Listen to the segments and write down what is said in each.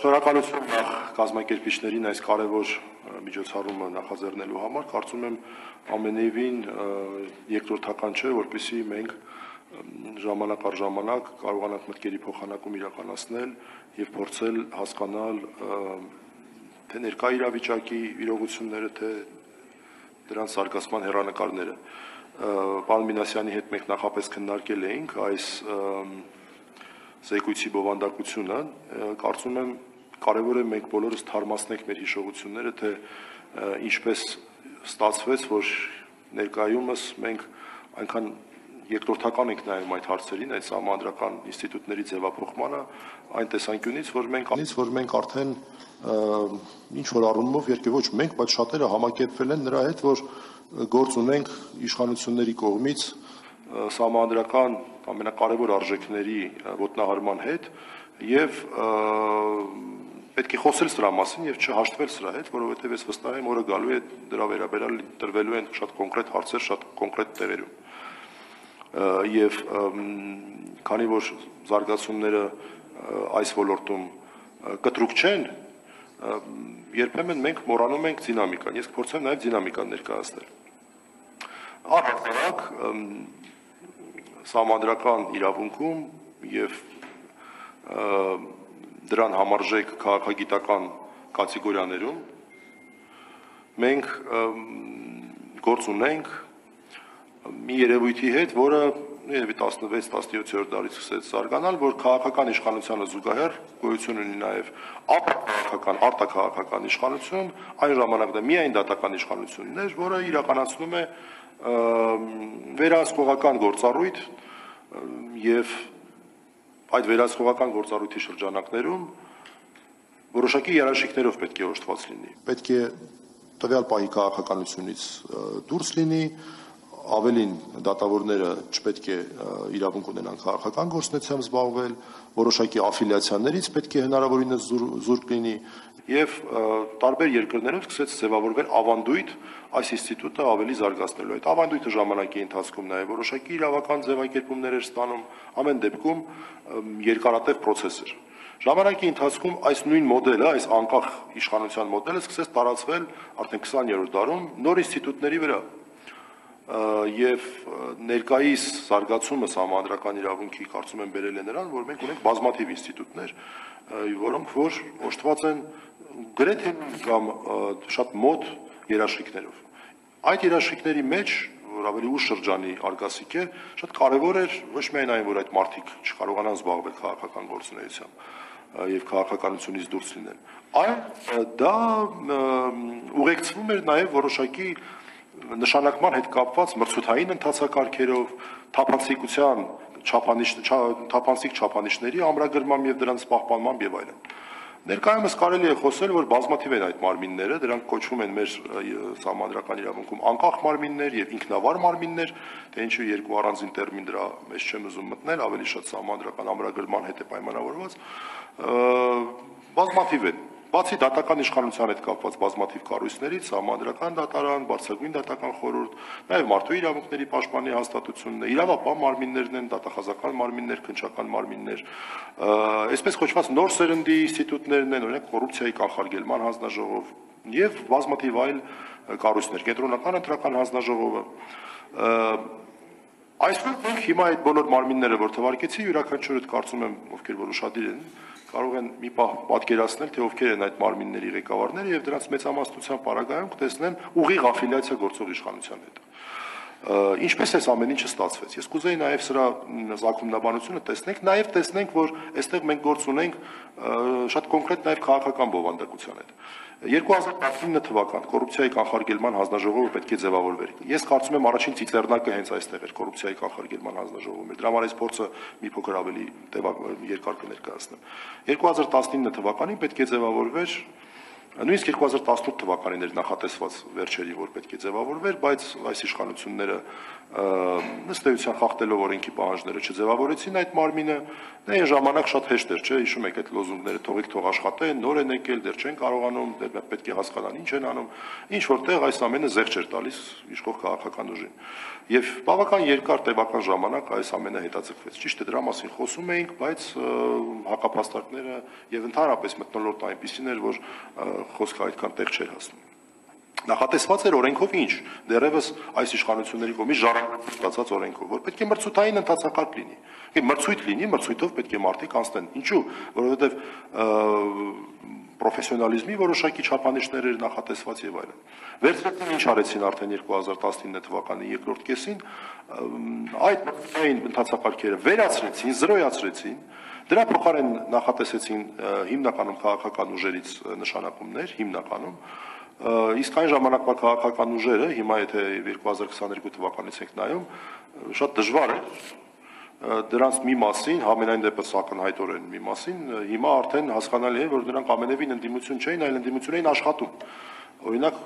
Շնորհակալություն նախ կազմակերպիչներին այս կարևոր միջոցառումը նախաձեռնելու համար։ Կարծում եմ ամենևին երկրորդական չէ, որպեսզի մենք ժամանակ առ ժամանակ կարողանանք մտքերի փոխանակում իրականացնել եւ փորձել հասկանալ թե ներկա իրավիճակի իրողությունները, թե դրանց զարգացման հերանեկարները։ Պարոն Մինասյանի հետ մենք նախապես քննարկել էինք այս զեկույցի բովանդակությունը, կարծում եմ կարևոր է մենք բոլորս թարմացնենք մեր հիշողությունները, թե ինչպես ստացվեց, որ ներկայումս մենք այնքան երկրորդական ենք նայում այդ հարցերին, այդ համանդրական ինստիտուտների ձևափոխմանը, այն տեսանկյունից, որ մենք անից որ մենք արդեն ինչ որ առումով երկե ոչ մենք, բայց շատերը համակերպվել են նրա հետ, որ գործ ունենք իշխանությունների կողմից համանդրական ամենակարևոր արժեքների ոտնահարման հետ եւ պետք է խոսել սրա մասին եւ չհաշտվել սրա հետ, որովհետեւ ես վստահ եմ, որը գալու է դրա վերաբերյալ տրվելու են շատ կոնկրետ հարցեր, շատ կոնկրետ տեղերում եւ քանի որ զարգացումները այս ոլորտում կտրուկ չեն, երբեմն մենք մոռանում ենք դինամիկան։ Ես կփորձեմ նաեւ դինամիկան ներկայացնել։ Առհասարակ համանդրական իրավունքում եւ դրան համարժեք քաղաքագիտական կատեգորիաներում մենք գործ ունենք մի երևույթի հետ, որը երևի 16-17-րդ դարից սկսեց զարգանալ, որ քաղաքական իշխանությանը զուգահեռ գոյություն ունի նաև ապաքաղաքական, արտաքաղաքական իշխանություն, այն ժամանակ դա միայն դատական իշխանությունն էր, որը իրականացնում է վերահսկողական գործառույթ եւ այդ վերահսկողական գործառույթի շրջանակներում որոշակի երաշխիքներով պետք է օժտված լինի։ Պետք է տվյալ պահի քաղաքականությունից դուրս լինի, ավելին դատավորները չպետք է իրավունք ունենան քաղաքական գործունեությամբ զբաղվել, որոշակի աֆիլիացիաներից պետք է հնարավորինս զուրկ լինի եւ տարբեր երկրներում սկսեց ձևավորվել ավանդույթ այս ինստիտուտը ավելի զարգացնելու։ Այդ ավանդույթը ժամանակի ընթացքում նաեւ որոշակի իրավական ձևակերպումներ էր ստանում, ամեն դեպքում երկարատև process էր։ Ժամանակի ընթացքում այս նույն մոդելը, այս անկախ իշխանության մոդելը սկսեց տարածվել արդեն 20-րդ դարում նոր ինստիտուտների վրա եւ ներկայիս զարգացումը համանդրական իրավունքի կարծում եմ բերել է նրան, որ մենք ունենք բազմաթիվ ինստիտուտներ, որոնք որ օժտված են գրեթե կամ շատ մոտ երաշխիքներով։ Այդ երաշխիքների մեջ որ ավելի ուշ շրջանի արգասիկ է, շատ կարևոր էր ոչ միայն այն, որ այդ մարդիկ չկարողանան զբաղվել քաղաքական գործունեությամբ եւ քաղաքականությունից դուրս լինեն, այլ դա ուղեկցվում էր նաեւ որոշակի նշանակման հետ կապված մրցութային ընթացակարգերով, թափանցիկության չափանիշ թափանցիկ չափանիշների ամրագրմամբ եւ դրանց պահպանմամբ եւ այլն։ Ներկայումս կարելի է խոսել, որ բազմաթիվ են այդ մարմինները, դրանք կոչվում են մեր համանդրական իրավունքում անկախ մարմիններ եւ ինքնավար մարմիններ, թե ինչու երկու առանձին տերմին դրա մեջ չեմ ուզում մտնել, ավելի շատ համանդրական ամրագրման հետ է պայմանավորված։ Բազմաթիվ են Բացի դատական իշխանության հետ կապված բազմաթիվ կառույցներից, համանդրական դատարան, բարձրագույն դատական խորհուրդ, նաև մարդու իրավունքների պաշտպանի հաստատությունն է, իրավապահ մարմիններն են, դատախազական մարմիններ, քնչական մարմիններ, այսպես կոչված նոր սերնդի ինստիտուտներն են, օրինակ կոռուպցիայի կանխարգելման հանձնաժողով եւ բազմաթիվ այլ կառույցներ, կենտրոնական ընտրական հանձնաժողովը Այսօր մենք հիմա այդ բոլոր մարմինները, որ թվարկեցի, յուրաքանչյուրը կարծում եմ, ովքեր որ ուշադիր են, կարող են մի պահ պատկերացնել, թե ովքեր են այդ մարմինների ղեկավարները եւ դրանց մեծամասնության պարագայում կտեսնեն ուղիղ աֆիլիացիա գործող իշխանության հետ։ Ինչպես էս ամեն ինչը ստացվեց։ Ես կուզեի նաև սրա զակումնաբանությունը տեսնենք, նաև տեսնենք, որ այստեղ մենք գործ ունենք շատ կոնկրետ նաև քաղաքական բովանդակության հետ։ 2019 թվական կոռուպցիայի կանխարգելման հանձնաժողովը պետք է ձևավորվեր։ Ես կարծում եմ առաջին ծիծեռնակը հենց այստեղ էր կոռուպցիայի կանխարգելման հանձնաժողովում։ Դրա համար այս փորձը մի փոքր ավելի տևակ երկար կներկայացնեմ։ 2019 թվականին պետք է ձևավորվեր Նույնիսկ 2018 թվականին էր նախատեսված վերջերի, որ պետք է ձևավորվեր, բայց այս իշխանությունները ըստ էության խախտելով օրենքի պահանջները չձևավորեցին այդ մարմինը, դա այն ժամանակ շատ հեշտ էր, չէ, հիշում եք այդ լոզունգները թողիկ թող աշխատեն, նոր են եկել, դեռ չեն կարողանում, դեռ պետք է հասկանան ինչ են անում, ինչ որտեղ այս ամենը զեղ չէր տալիս իշխող քաղաքական ուժին։ Եվ բավական երկար տևական ժամանակ այս ամենը հետաձգվեց։ Ճիշտ է, դրա մասին խոսում էինք, բայց հակապաստարկները եւ ընդհանրապես մտնոլորտը այնպեսին էր, որ խոսքը այդքան տեղ չէր հասնում։ Նախատեսված էր օրենքով ինչ, դեռևս այս իշխանությունների կողմից ժառանգություն ստացած օրենքով, որ պետք է մրցութային ընթացակարգ լինի։ Եթե մրցույթ լինի, մրցույթով պետք է մարդիկ անցնեն։ Ինչու՞, որովհետև պրոֆեսիոնալիզմի որոշակի չափանիշներ էր նախատեսված եւ այլն։ Վերցրեցին ինչ արեցին արդեն 2019 թվականի երկրորդ կեսին, այդ մրցային ընթացակարգերը վերացրեցին, զրոյացրեցին, դրա փոխարեն նախատեսեցին հիմնականում քաղաքական ուժերից նշանակումներ, հիմնականում իսկ այն ժամանակվա քաղաքական ուժերը հիմա եթե 2022 թվականից եք նայում շատ դժվար է դրանց մի մասին, համենայն դեպս ակնհայտորեն մի մասին, հիմա արդեն հասկանալի է, որ դրանք ամենևին ընդդիմություն չէին, այլ ընդդիմություն էին աշխատում։ Օրինակ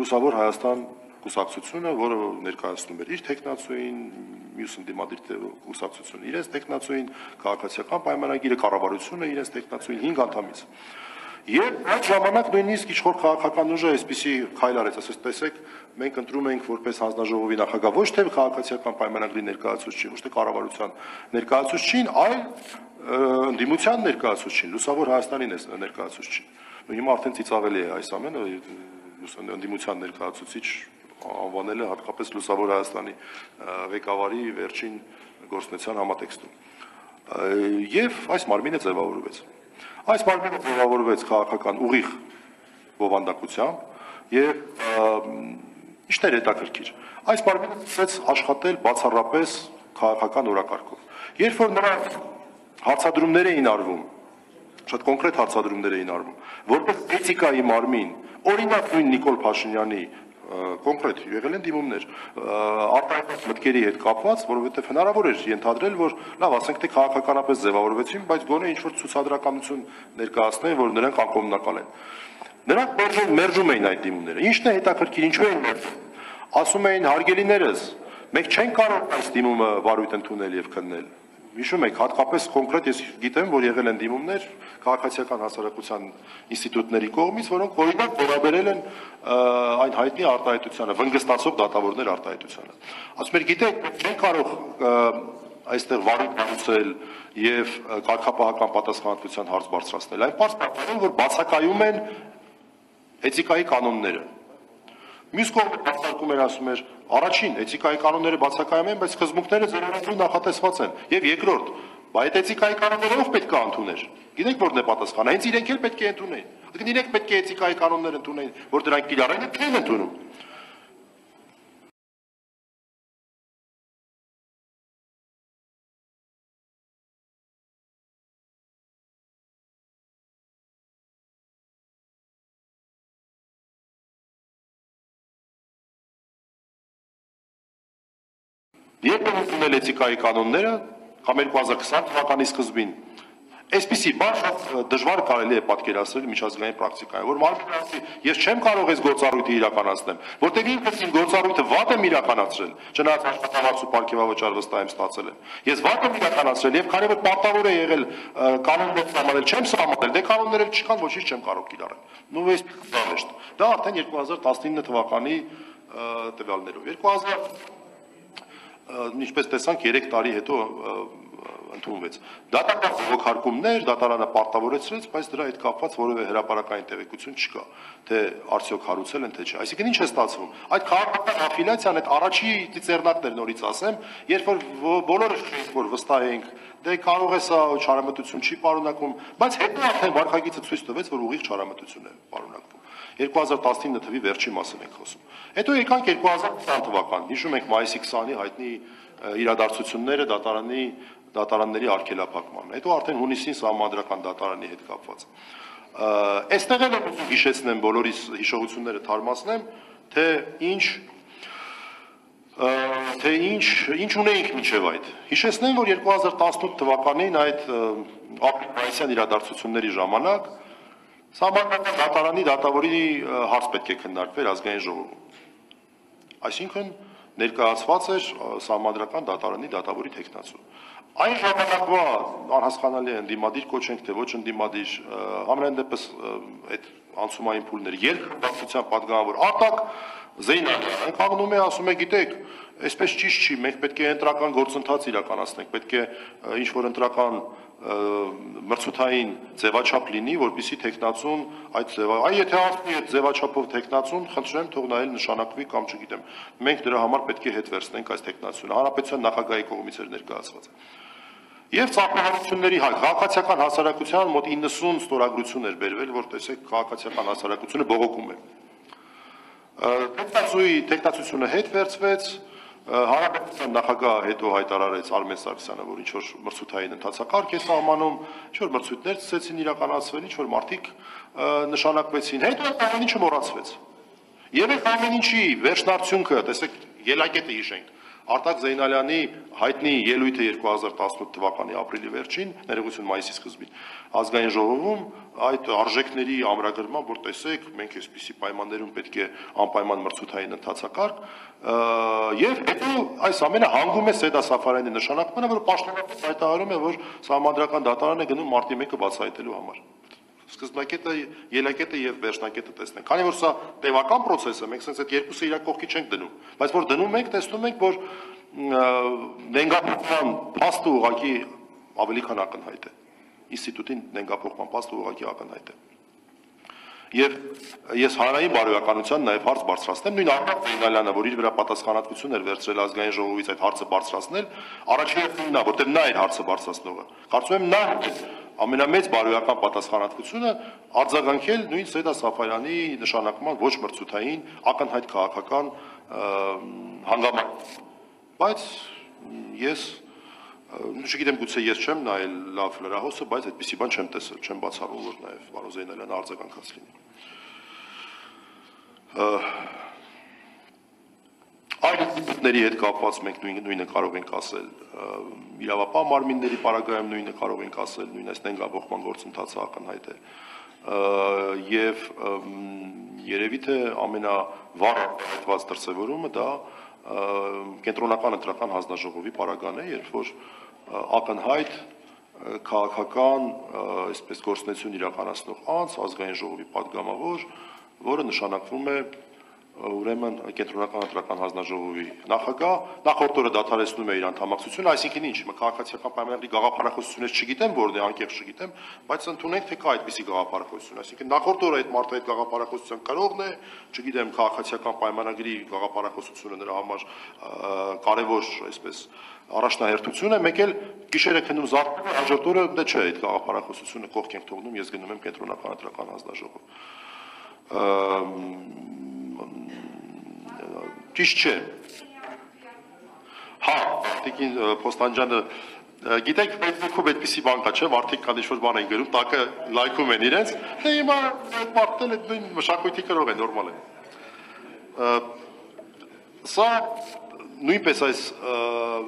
լուսավոր Հայաստան կուսակցությունը, որը ներկայացնում էր իր տեխնացուին, մյուս ընդդիմադիր կուսակցությունը իրենց տեխնացուին, քաղաքացիական պայմանագիրը կառավարությունը իրենց տեխնացուին 5 անդամից։ Եվ այդ ժամանակ նույնիսկ իշխող քաղաքական ուժը այսպիսի քայլ արեց, ասես տեսեք, մենք ընտրում ենք որպես հանձնաժողովի նախագահ ոչ թե քաղաքացիական պայմանագրի ներկայացուցիչ, ոչ թե կառավարության ներկայացուցիչին, այլ ընդդիմության ներկայացուցիչին, լուսավոր Հայաստանի ներկայացուցիչին։ Ու հիմա արդեն ծիծաղելի է այս ամենը ընդդիմության ներկայացուցիչ անվանելը հատկապես լուսավոր Հայաստանի ղեկավարի վերջին գործնության համատեքստում։ Եվ այս մարմինը ձևավորվեց։ Այս մարմինը ձևավորվեց քաղաքական ուղիղ բովանդակությամբ եւ ինչներ հետաքրքիր։ Այս մարմինը սկսեց աշխատել բացառապես քաղաքական օրակարգով։ Երբ որ նրա հարցադրումներ էին արվում, շատ կոնկրետ հարցադրումներ էին արվում, որպես էթիկայի մարմին, օրինակ նույն Նիկոլ Փաշինյանի կոնկրետ եղել են դիմումներ արտահայտված մտքերի հետ կապված, որովհետև հնարավոր էր ենթադրել, որ լավ, ասենք թե քաղաքականապես ձևավորվեցին, բայց գոնե ինչ որ ցուցադրականություն ներկայացնեն, որ նրանք անկոմնակալ են։ Նրանք մերժում մերժում էին այդ դիմումները։ Ինչն է հետաքրքիր, ինչու էին մերժում։ Ասում էին հարգելիներս, մենք չենք կարող այս դիմումը վարույթ ընդունել եւ քննել Հիշում եք, հատկապես կոնկրետ ես գիտեմ, որ եղել են դիմումներ քաղաքացիական հասարակության ինստիտուտների կողմից, որոնք օրինակ վերաբերել են այն հայտնի արտահայտությանը, վնգստացող դատավորներ արտահայտությանը։ Ասում եք, գիտեք, չեն կարող այստեղ վարույթ բացել եւ քաղաքապահական պատասխանատվության հարց բարձրացնել։ Այն պարզ պատճառով, որ բացակայում են էթիկայի կանոնները Մյուս կողմը բացարկում էր ասում էր, առաջին էթիկայի կանոնները բացակայում են, բայց սկզբունքները ձեռնարկելու նախատեսված են։ Եվ երկրորդ, բայց էթիկայի կանոնները ով պետք է ընդուներ։ Գիտեք որն է պատասխանը։ Հենց իրենք էլ պետք է ընդունեն։ Դուք իրենք պետք է էթիկայի կանոններ ընդունեն, որ դրանք կիրառեն, չեն ընդունում։ Երբ ընդունել էթիկայի կանոնները, կամ 2020 թվականի սկզբին, Այսպիսի բան շատ դժվար կարելի է պատկերացնել միջազգային պրակտիկայում, որ մարդը ասի, ես չեմ կարող այս գործառույթը իրականացնել, որտեղ ինքս իմ գործառույթը վատ եմ իրականացրել, չնայած աշխատավարձ ու ապարքեվավճար վստահ եմ ստացել եմ։ Ես վատ եմ իրականացրել եւ քանի որ պարտավոր է եղել կանոններ սահմանել, չեմ սահմանել, դե կանոնները չկան, ոչինչ չեմ կարող կիրառել։ Նու էս բանեշտ։ Դա արդեն 2019 թվականի տվյալներով։ 2000 ինչպես տեսանք 3 տարի հետո ընդունվեց։ Դատական ողոքարկումներ, դատարանը պարտավորեցրեց, բայց դրա հետ կապված որևէ հրաապարական տեղեկություն չկա, թե արդյոք հարուցել են թե չէ։ Այսինքն ինչ է ստացվում։ Այդ քաղաքական աֆիլիացիան այդ առաջի ծերնակներ նորից ասեմ, երբ որ բոլորը որ վստահ էինք, դե կարող է սա չարամտություն չի պարունակում, բայց հետո արդեն վարկագիծը ցույց տվեց, որ ուղիղ չարամտություն է պարունակվում։ 2019 թվի վերջի մասին ենք խոսում։ Հետո եկանք 2020 թվական։ Հիշում եք մայիսի 20-ի հայտնի իրադարձությունները դատարանի դատարանների արգելափակման։ Հետո արդեն հունիսին սահմանադրական դատարանի հետ կապված։ Այստեղ էլ հիշեցնեմ բոլորիս հիշողությունները թարմացնեմ, թե ինչ թե ինչ ինչ ունեինք միջև այդ։ Հիշեցնեմ, որ 2018 թվականին այդ ապրիլյան իրադարձությունների ժամանակ համանական դատարանի դատավորի հարց պետք է քննարկվեր ազգային ժողովում։ Այսինքն ներկայացված էր համանդրական դատարանի դատավորի տեխնացու։ Այն ժամանակվա անհասկանալի է ընդդիմադիր կոչենք թե ոչ ընդդիմադիր, համենայն դեպս այդ անցումային փուլներ երկբացության պատգամավոր արտակ Զեյնալյանը կանգնում է ասում է գիտեք այսպես ճիշտ չի մենք պետք է ընտրական գործընթաց իրականացնենք պետք է ինչ որ ընտրական մրցութային ձևաչափ լինի, որբիսի տեխնացուն այդ ձևա, այ եթե ասնի այդ ձևաչափով տեխնացուն, խնդրեմ թող նայել նշանակվի կամ չգիտեմ։ Մենք դրա համար պետք է հետ վերցնենք այս տեխնացությունը։ Հանրապետության նախագահի կողմից էր ներկայացված։ Եվ ծափահարությունների հայ քաղաքացիական հասարակության մոտ 90 ստորագրություն էր բերվել, որ տեսեք քաղաքացիական հասարակությունը բողոքում է։ Տեխնացուի տեխնացությունը հետ վերցվեց, Հանրապետության նախագահը հետո հայտարարեց Արմեն Սարգսյանը, որ ինչ որ մրցութային ընթացակարգ է սահմանում, ինչ որ մրցույթներ ցեցին իրականացվել, ինչ որ մարտիկ նշանակվեցին, հետո ամեն ինչը մոռացվեց։ Եվ այդ ամեն ինչի վերջնարդյունքը, տեսեք, ելակետը հիշենք, Արտակ Զեյնալյանի հայտնի ելույթը 2018 թվականի ապրիլի վերջին, ներողություն մայիսի սկզբին, ազգային ժողովում այդ արժեքների ամրագրման, որ տեսեք, մենք այսպիսի պայմաններում պետք է անպայման մրցութային ընթացակարգ, եւ հետո այս ամենը հանգում է Սեդա Սաֆարյանի նշանակմանը, որ պաշտոնապես հայտարարում է, որ սահմանադրական դատարանը գնում մարտի 1-ը բացահայտելու համար սկզբնակետը, ելակետը եւ վերջնակետը տեսնենք։ Քանի որ սա տևական process է, մենք sense այդ երկուսը իրար կողքի չենք դնում, բայց որ դնում ենք, տեսնում ենք, որ նենգափոխման փաստը ուղղակի ավելի քան ակնհայտ է։ Ինստիտուտին նենգափոխման փաստը ուղղակի ակնհայտ է։ Եւ ես հանրային բարոյականության նաեւ հարց բարձրացնեմ նույն Արտակ Զինալյանը, որ իր վրա պատասխանատվություն էր վերցրել ազգային ժողովից այդ հարցը բարձրացնել, առաջինը նա, որտեղ նա էր հարցը բարձրացնողը։ Կարծում եմ նա ամենամեծ բարոյական պատասխանատվությունը արձագանքել նույն Սեդա Սաֆարյանի նշանակման ոչ մրցութային ակնհայտ քաղաքական հանգամանք։ Բայց ես չգիտեմ գուցե ես չեմ նայել լավ լրահոսը, բայց այդպեսի բան չեմ տեսել, չեմ բացառում որ նաև Վարոզ Զեյնալյանը արձագանքած լինի։ Այլ ինստիտուտների հետ կապված մենք նույնը նույնը կարող ենք ասել իրավապահ մարմինների պարագայում նույնը կարող ենք ասել նույն այս նենգաբողման գործընթացը ակնհայտ է եւ երևի թե ամենավառ դրսևորումը դա կենտրոնական ընտրական հանձնաժողովի պարագան է, երբ որ ակնհայտ քաղաքական այսպես գործնություն իրականացնող անձ, ազգային ժողովի падգամավոր, որը նշանակվում է ուրեմն կենտրոնական ընտրական հանձնաժողովի նախագահ, նախորդ օրը դադարեցնում է իր անդամակցությունը, այսինքն ինչ, քաղաքացիական պայմանագրի գաղափարախոսությունից չգիտեմ, որն է, անկեղծ չգիտեմ, բայց ընդունենք թե կա այդպիսի գաղափարախոսություն, այսինքն նախորդ օրը այդ մարդը այդ գաղափարախոսության կարողն է, չգիտեմ, քաղաքացիական պայմանագրի գաղափարախոսությունը նրա համար կարևոր, այսպես, առաջնահերթություն է, մեկ էլ գիշերը քնում զարթնում է, հաջորդ օրը դե չէ, այդ գաղափարախոսությունը կողք ենք թողնում, ես գնում եմ կենտրոնական ընտրական հանձնաժողով Ճիշտ չէ։ Հա, Տիկին Պոստանջանը գիտեք, Facebook-ում այդպեսի բան կա, չէ՞, մարդիկ կան ինչ-որ բան են գրում, տակը լայքում են իրենց, դե հիմա այդ մարդն էլ նույն մշակույթի կրող է, նորմալ է։ Սա նույնպես այս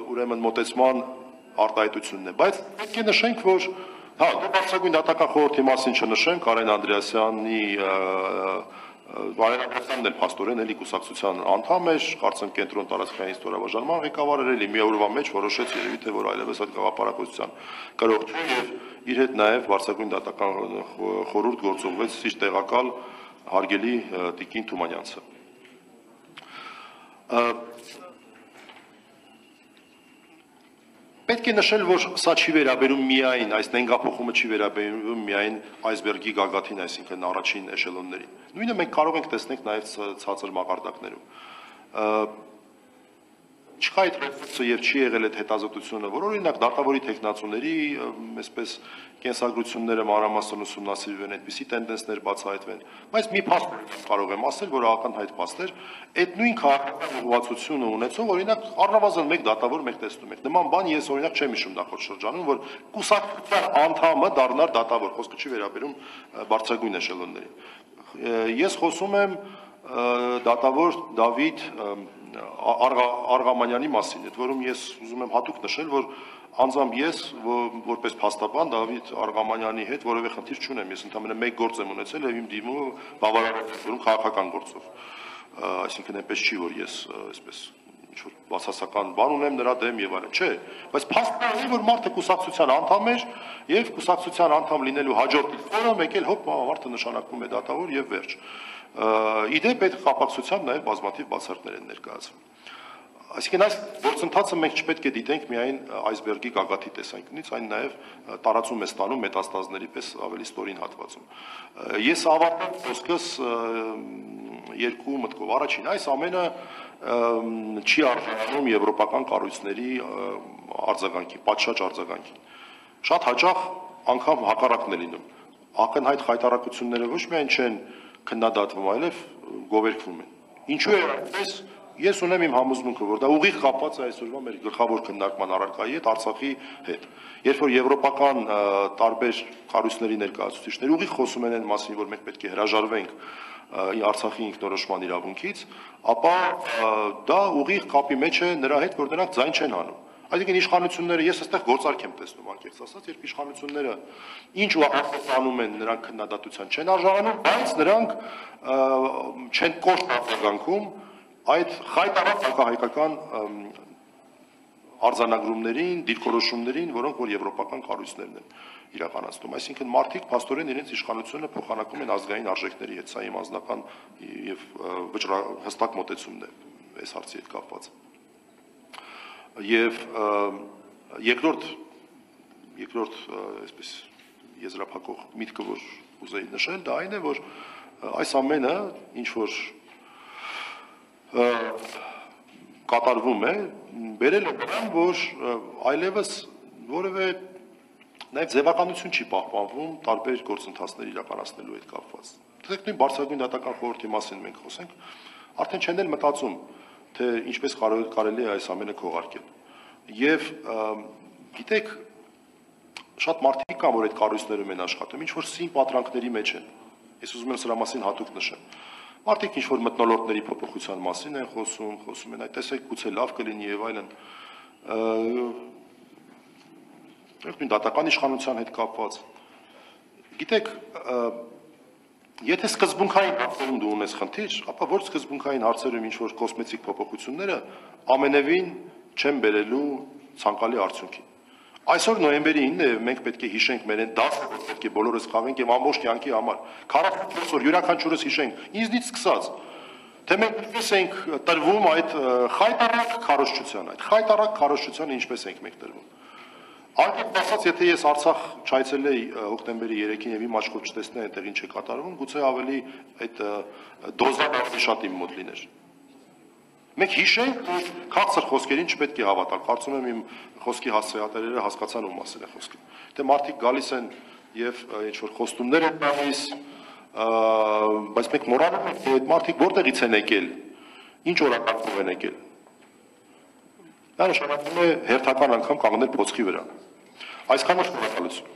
ուրեմն մոտեցման արտահայտությունն է, բայց պետք է նշենք, որ հա, դու բարձրագույն դատական խորհրդի մասին չնշենք, Արեն Անդրեասյանի Վարենապետյանն էլ փաստորեն էլի կուսակցության անդամ էր, կարծեմ կենտրոն տարածքային ստորաբաժանման ղեկավար էր, էլի մի օրվա մեջ որոշեց երևի թե որ այլևս այդ գաղափարակցության կրող չէ եւ իր հետ նաեւ Վարսագույն դատական խորհուրդ գործողվեց իր տեղակալ հարգելի Տիկին Թումանյանցը Պետք է նշել, որ սա չի վերաբերում միայն, այս նենգափոխումը չի վերաբերում միայն այսբերգի գագաթին, այսինքն առաջին էշելոններին։ Նույնը մենք կարող ենք տեսնել նաև ցածր մակարդակներում չկա այդ ռեսուրսը եւ չի եղել այդ հետազոտությունը, որ օրինակ դատավորի տեխնացուների, այսպես կենսագրությունները մանրամասն ուսումնասիրվեն, այդպիսի տենդենսներ բացահայտվեն, բայց մի փաստ կարող եմ ասել, որ ակնհայտ փաստեր, այդ նույն քաղաքական ուղղվածությունը ունեցող օրինակ առնվազն մեկ դատավոր մեկ տեսնում եք։ Նման բան ես օրինակ չեմ հիշում նախորդ շրջանում, որ կուսակցության անդամը դառնար դատավոր, խոսքը չի վերաբերում բարձրագույն էշելոններին։ Ես խոսում եմ դատավոր Դավիթ Արգամանյանի մասին, այդ որում ես ուզում եմ հատուկ նշել, որ անձամբ ես որպես փաստաբան Դավիթ Արգամանյանի հետ որևէ խնդիր չունեմ։ Ես ընդհանրապես մեկ գործ եմ ունեցել եւ իմ դիմումը բավարարում քաղաքական գործով։ Այսինքն այնպես չի որ ես այսպես ինչ որ բացասական բան ունեմ նրա դեմ եւ այլն, չէ, բայց փաստն է որ մարդը կուսակցության անդամ էր եւ կուսակցության անդամ լինելու հաջորդ օրը մեկ էլ հոп մարդը նշանակվում է դատավոր եւ վերջ։ Իդեպ այդ կապակցությամբ նաեւ բազմաթիվ բացառներ են ներկայացվում։ Այսինքն այս գործընթացը մենք չպետք է դիտենք միայն այսբերգի գագաթի տեսանկյունից, այն նաև տարածում է ստանում մետաստազների պես ավելի ստորին հատվածում։ Ես ավարտեմ խոսքս երկու մտքով։ Առաջին, այս ամենը չի արժանանում եվրոպական կառույցների արձագանքի, պատշաճ արձագանքի։ Շատ հաճախ անգամ հակառակն է լինում։ Ակնհայտ խայտարակությունները ոչ միայն չեն քննադատվում, այլև գովերքվում են։ Ինչու է այդպես Ես ունեմ իմ համոզմունքը, որ դա ուղիղ կապված է այսօրվա մեր գլխավոր քննարկման առարկայի հետ, Արցախի հետ։ Երբ որ եվրոպական տարբեր կառույցների ներկայացուցիչներ ուղիղ խոսում են այն մասին, որ մենք պետք է հրաժարվենք Արցախի ինքնորոշման իրավունքից, ապա դա ուղիղ կապի մեջ է նրա հետ, որ նրանք ձայն չեն հանում։ Այսինքն իշխանությունները ես այստեղ գործարք եմ տեսնում անկեղծ ասած, երբ իշխանությունները ինչ ուղղակի անում են, նրանք քննադատության չեն արժանանում, բայց նրանք չեն կոշտ արձագանքում այդ խայտարակ հակահայկական արձանագրումներին, դիրքորոշումներին, որոնք որ եվրոպական կառույցներն են իրականացնում։ Այսինքն մարդիկ փաստորեն իրենց իշխանությունը փոխանակում են ազգային արժեքների հետ, սա իմ անձնական եւ հստակ մոտեցումն է այս հարցի հետ կապված։ Եվ երկրորդ երկրորդ այսպես եզրափակող միտքը, որ ուզեի նշել, դա այն է, որ այս ամենը ինչ որ կատարվում է, բերել է նրան, որ այլևս որևէ նաև ձևականություն չի պահպանվում տարբեր գործընթացներ իրականացնելու հետ կապված։ Դեք նույն բարձրագույն դատական խորհրդի մասին մենք խոսենք, արդեն չեն էլ մտածում, թե ինչպես կարելի է այս ամենը քողարկել։ Եվ գիտեք, շատ մարդիկ կան, որ այդ կառույցներում են աշխատում, ինչ որ սին պատրանքների մեջ են։ Ես ուզում եմ սրա մասին հատուկ նշեմ Մարդիկ ինչ որ մտնոլորտների փոփոխության մասին են խոսում, խոսում են, այ տեսեք, գուցե լավ կլինի եւ այլն։ Նույն դատական իշխանության հետ կապված։ Գիտեք, եթե սկզբունքային հարցերում դու ունես խնդիր, ապա ոչ սկզբունքային հարցերում ինչ որ կոսմետիկ փոփոխությունները ամենևին չեն բերելու ցանկալի արդյունքի։ Այսօր նոյեմբերի 9-ն է, մենք պետք է հիշենք մեր այն 10 պետք է բոլորս խաղենք եւ ամբողջ կյանքի համար։ 44 օր յուրաքանչյուրս հիշենք, ինձնից սկսած։ Թե մենք ինչպես ենք տրվում այդ խայտարակ քարոշչության, այդ խայտարակ քարոշչությանը ինչպես ենք մենք տրվում։ Անկեղծ ասած, եթե ես Արցախ չայցելեի հոկտեմբերի 3-ին եւ իմ աչքով չտեսնեի այնտեղ ինչ է կատարվում, գուցե ավելի այդ դոզան ավելի շատ իմ մոտ լիներ։ Մենք հիշենք, որ քաղցր խոսքերին չպետք է հավատալ։ Կարծում եմ իմ խոսքի հասցեատերերը հասկացան ում մասին է խոսքը։ Դե մարդիկ գալիս են եւ ինչ որ խոստումներ են տալիս, բայց մենք մոռանում ենք, որ այդ մարդիկ որտեղից են եկել, ինչ օրակարգով են եկել։ Դա նշանակում է հերթական անգամ կանգնել փոცხի վրա։ Այսքանը շնորհակալություն։